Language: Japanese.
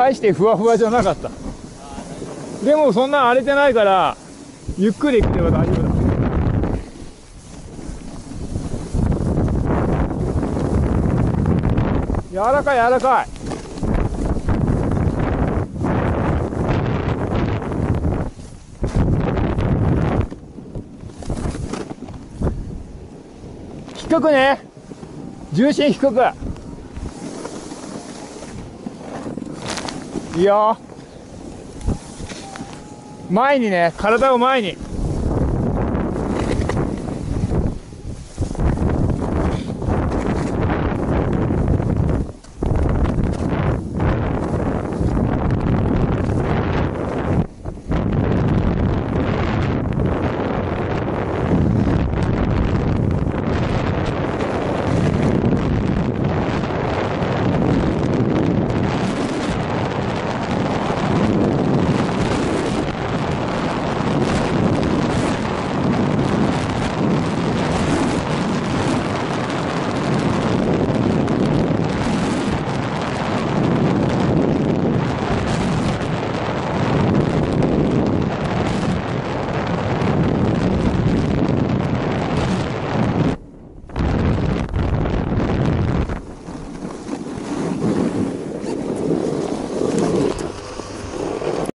大してふわふわじゃなかった。でもそんな荒れてないからゆっくり行けば大丈夫だ。柔らかい柔らかい。低くね。重心低く。いいよ前にね体を前に。